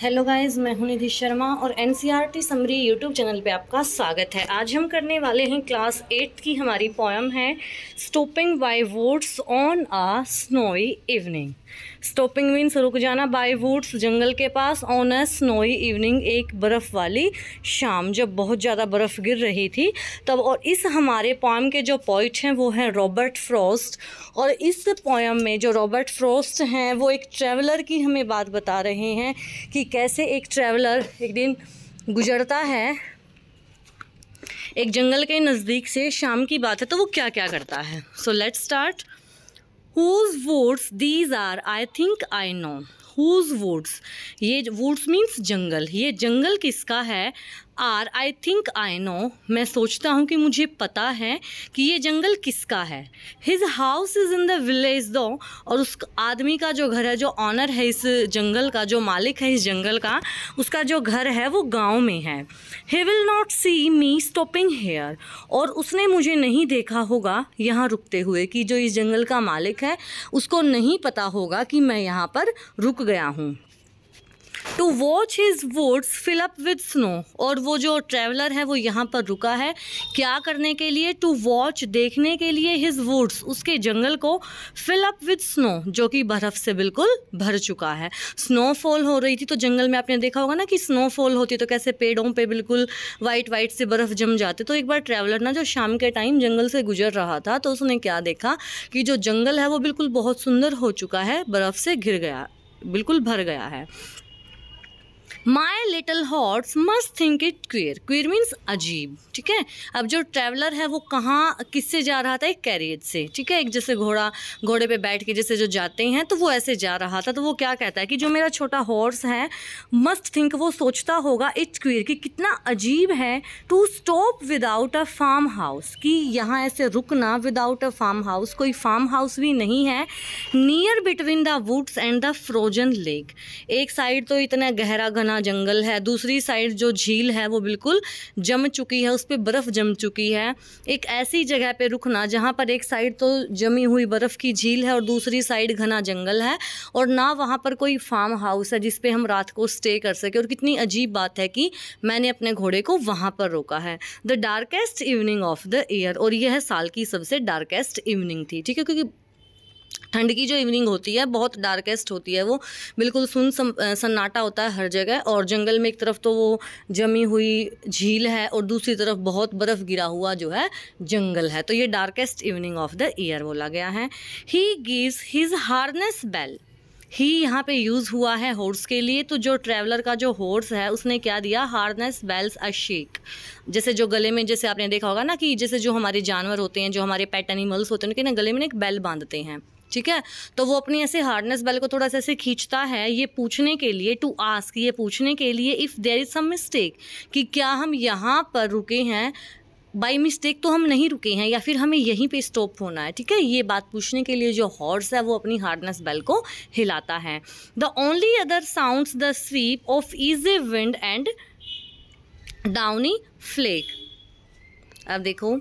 Hello guys मैं हूँ निधि शर्मा और N C R T summary YouTube channel पे आपका स्वागत है। आज हम करने वाले हैं क्लास एट्थ की हमारी पोएम है stopping by woods on a snowy evening stopping means रुक जाना बाय वुड्स जंगल के पास ऑन अ स्नोई इवनिंग एक बर्फ़ वाली शाम, जब बहुत ज़्यादा बर्फ़ गिर रही थी, तब और इस हमारे पोएम के जो पॉइंट हैं, वो हैं रॉबर्ट फ्रॉस्ट और इस पोएम में जो रॉबर्ट फ्रॉस्ट हैं, वो एक ट्रैवलर की हमें बात बता रहे हैं कि कैसे एक ट्रैवलर एक दिन गुजरता है, एक जंगल के नज़दीक से शाम की बात है तो वो क्या क्या करता है? So let's start whose woods these are I think I know. Whose woods ये वुड्स मीन्स जंगल ये जंगल किसका है? Are I think I know मैं सोचता हूँ कि मुझे पता है कि ये जंगल किसका है। His house is in the village though और उस आदमी का जो घर है, जो ऑनर है इस जंगल का, जो मालिक है इस जंगल का, उसका जो घर है वो गाँव में है। He will not see me stopping here और उसने मुझे नहीं देखा होगा यहाँ रुकते हुए कि जो इस जंगल का मालिक है, उसको नहीं पता होगा कि मैं यहाँ पर रुक गया हूँ। To watch his woods fill up with snow और वो जो ट्रैवलर है वो यहाँ पर रुका है। क्या करने के लिए? टू वॉच देखने के लिए हिज वुड्स उसके जंगल को फिलअप विद स्नो जो कि बर्फ़ से बिल्कुल भर चुका है। स्नोफॉल हो रही थी तो जंगल में आपने देखा होगा ना कि स्नोफॉल होती तो कैसे पेड़ों पे बिल्कुल वाइट वाइट से बर्फ़ जम जाते तो एक बार ट्रैवलर ना जो शाम के टाइम जंगल से गुजर रहा था तो उसने क्या देखा कि जो जंगल है वो बिल्कुल बहुत सुंदर हो चुका है, बर्फ़ से घिर गया। बिल्कुल भर गया है। My little horse must think it queer queer means अजीब, ठीक है? अब जो ट्रैवलर है, वो कहाँ, किससे जा रहा था? एक कैरियर से, ठीक है? एक जैसे घोड़ा, घोड़े पे बैठ के जैसे जो जाते हैं तो वो ऐसे जा रहा था। तो वो क्या कहता है कि जो मेरा छोटा हॉर्स है मस्ट थिंक वो सोचता होगा इट्स क्वियर कि कितना अजीब है to stop without a farm house कि यहाँ ऐसे रुकना विदाउट अ फार्म हाउस कोई फार्म हाउस भी नहीं है near between the woods and the frozen lake एक साइड तो इतना गहरा, घना घना जंगल है। दूसरी साइड जो झील है, वो बिल्कुल जम चुकी है उस पर बर्फ़ जम चुकी है। एक ऐसी जगह पे रुकना, जहाँ पर एक साइड तो जमी हुई बर्फ़ की झील है और दूसरी साइड घना जंगल है और ना वहाँ पर कोई फार्म हाउस है जिस हम रात को स्टे कर सके। और कितनी अजीब बात है कि मैंने अपने घोड़े को वहाँ पर रोका है। The darkest evening of the year और यह साल की सबसे डार्केस्ट इवनिंग थी, ठीक है? क्योंकि ठंड की जो इवनिंग होती है, बहुत डार्केस्ट होती है वो। बिल्कुल सुन सन्नाटा होता है हर जगह और जंगल में एक तरफ़ तो वो जमी हुई झील है और दूसरी तरफ़ बहुत बर्फ़ गिरा हुआ जो है, जंगल है। तो ये darkest evening of the year बोला गया है। He gives his harness bell he यहाँ पे यूज़ हुआ है हॉर्स के लिए। तो जो ट्रैवलर का जो हॉर्स है, उसने क्या दिया? हार्नेस बेल्स अ शेक जैसे जो गले में, जैसे आपने देखा होगा ना कि जैसे जो हमारे जानवर होते हैं, जो हमारे पेट एनिमल्स होते हैं, उनके ना गले में एक बेल बांधते हैं। ठीक है? तो वो अपनी ऐसे हार्डनेस बेल को थोड़ा सा ऐसे खींचता है ये पूछने के लिए टू आस्क ये पूछने के लिए if there is some mistake कि क्या हम यहाँ पर रुके हैं? बाई मिस्टेक तो हम नहीं रुके हैं, या फिर हमें यहीं पे स्टॉप होना है, ठीक है? ये बात पूछने के लिए जो हॉर्स है, वो अपनी हार्डनेस बेल को हिलाता है। The only other sounds the sweep of easy wind and downy flake अब देखो।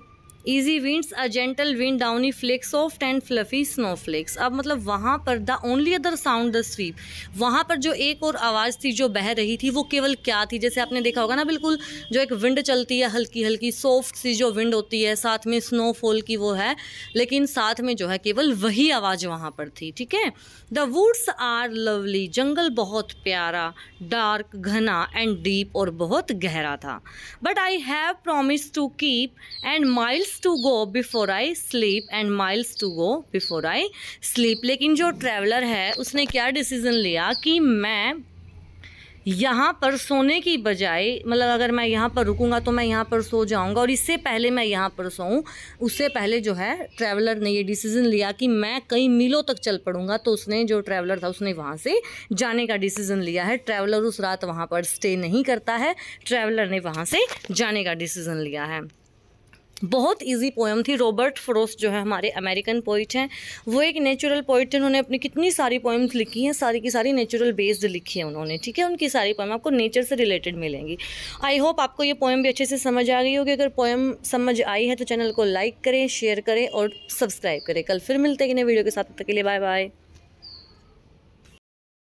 Easy winds a gentle wind downy flakes soft and fluffy snow flakes अब मतलब वहाँ पर the only other sound the sweep वहाँ पर जो एक और आवाज़ थी, जो बह रही थी, वो केवल क्या थी? जैसे आपने देखा होगा ना, बिल्कुल जो एक विंड चलती है हल्की हल्की सॉफ्ट सी जो विंड होती है, साथ में स्नोफॉल की वो है, लेकिन साथ में जो है केवल वही आवाज़ वहाँ पर थी, ठीक है? द वुड्स आर लवली जंगल बहुत प्यारा डार्क घना एंड डीप और बहुत गहरा था. But I have promise to keep and miles to go before I sleep and miles to go before I sleep लेकिन जो ट्रैवलर है, उसने क्या डिसीज़न लिया कि मैं यहाँ पर सोने की बजाय मतलब अगर मैं यहाँ पर रुकूँगा तो मैं यहाँ पर सो जाऊँगा और इससे पहले मैं यहाँ पर सोऊँ, उससे पहले जो है ट्रैवलर ने ये डिसीज़न लिया कि मैं कई मीलों तक चल पड़ूँगा तो उसने जो ट्रैवलर था, उसने वहाँ से जाने का डिसीज़न लिया है। ट्रैवलर उस रात वहाँ पर स्टे नहीं करता है ट्रैवलर ने वहाँ से जाने का डिसीज़न लिया है। बहुत इजी पोएम थी. रॉबर्ट फ्रोस्ट जो है हमारे अमेरिकन पोइट हैं. वो एक नेचुरल पोइट है. उन्होंने अपनी कितनी सारी पोएम्स लिखी हैं. सारी की सारी नेचुरल बेस्ड लिखी है उन्होंने. ठीक है? उनकी सारी पोएम आपको नेचर से रिलेटेड मिलेंगी. आई होप आपको ये पोएम भी अच्छे से समझ आ गई होगी. अगर पोएम समझ आई है तो चैनल को लाइक करें शेयर करें और सब्सक्राइब करें. कल फिर मिलते हैं कि वीडियो के साथ. तक के लिए बाय बाय